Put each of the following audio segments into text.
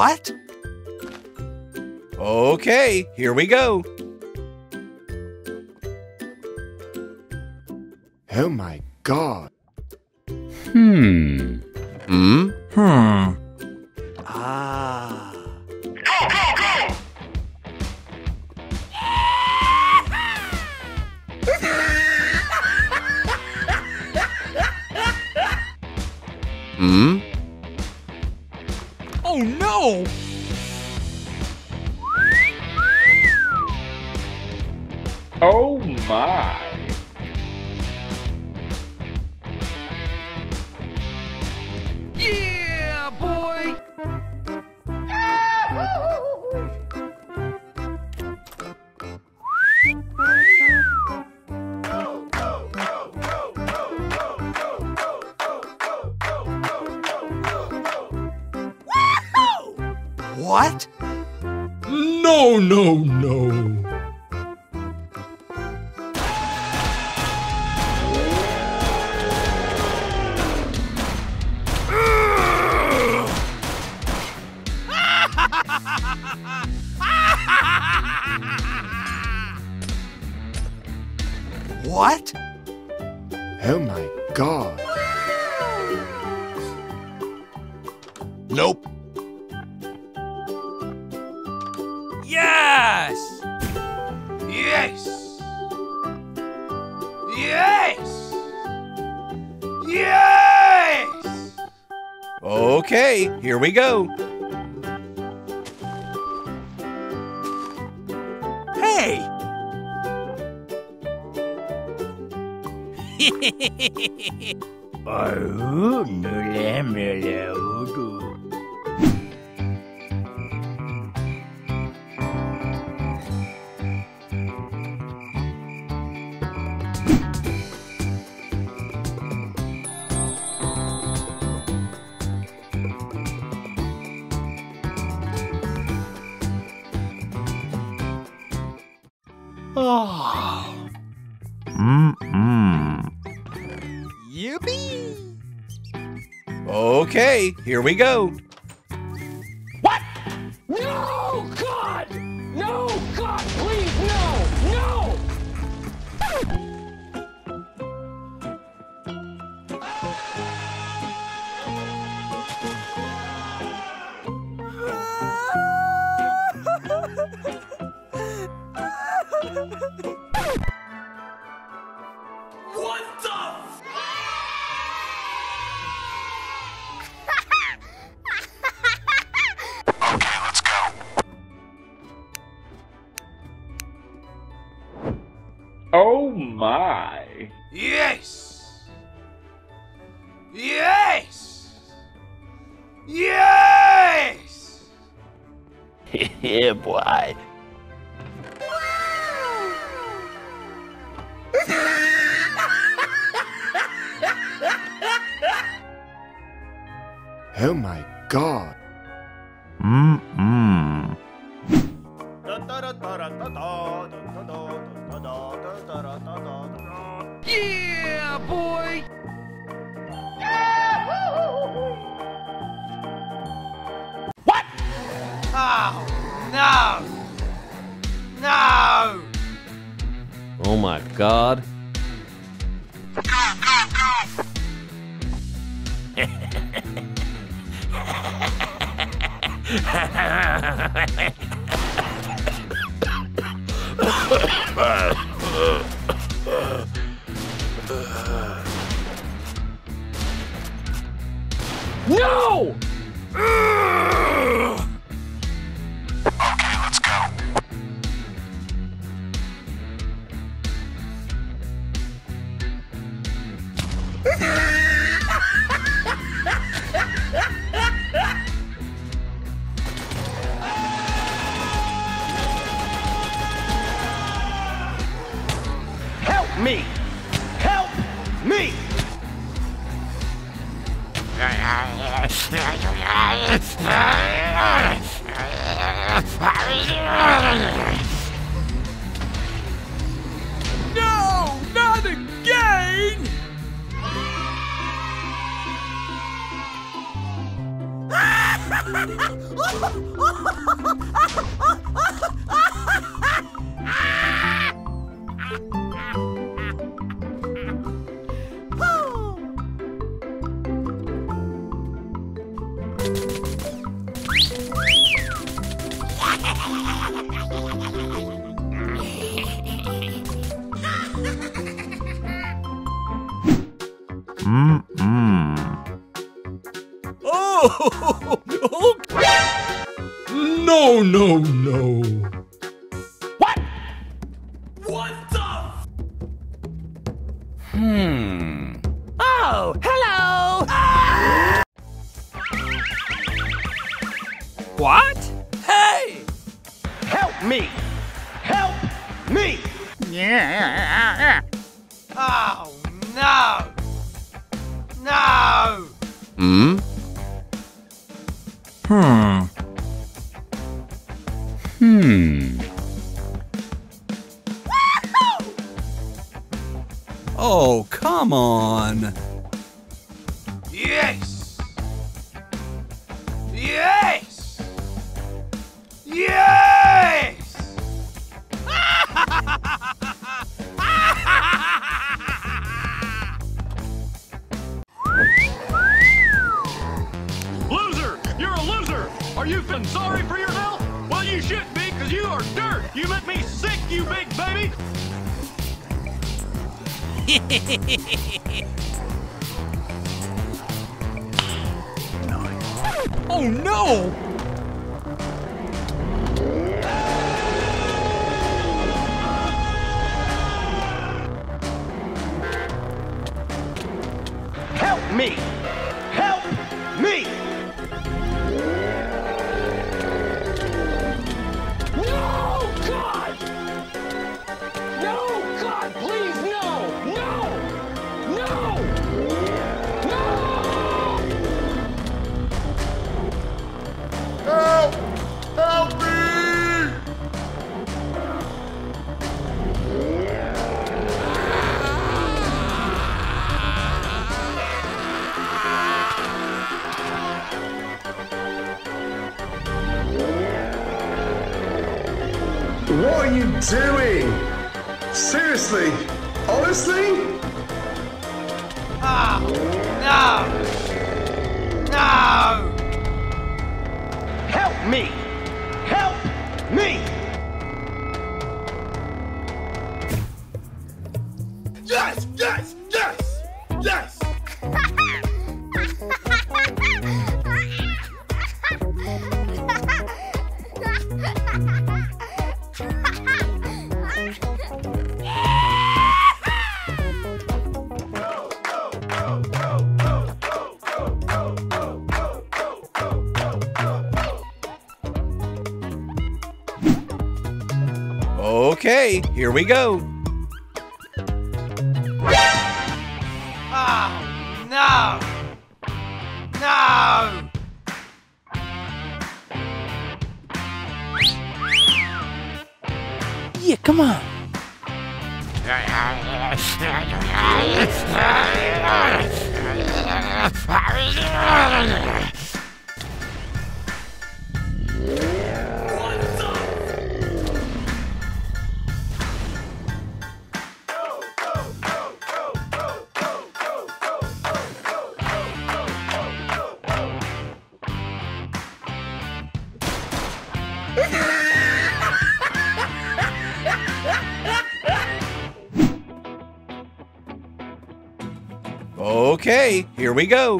What? Okay, here we go. Oh my god. Hmm. Hmm? Hmm. Ah. Hmm? No! What? Oh my god. Nope. Okay, here we go. Hey! oh, mule, mule, udu. Oh. Mm-mm. Yippee! Okay, here we go. Yeah, boy. Oh my god. Mm-mm. No! No! Oh my god. No! Me! Help me! No! Not again! Oh, oh, No, no, no. What? What the? Hmm. Oh, hello! What? Oh, no! No! Hmm? Hmm. Hmm. Oh, come on. Yes! Yes! Yes! You're a loser! Are you feeling sorry for yourself? Well, you shouldn't be, because you are dirt! You make me sick, you big baby! Oh, no! Help me! What are you doing? Seriously? Honestly? Oh, no! No! Help me! Help me! Okay, here we go. Oh, no! No! Yeah, come on. Okay, here we go.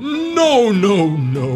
No, no, no.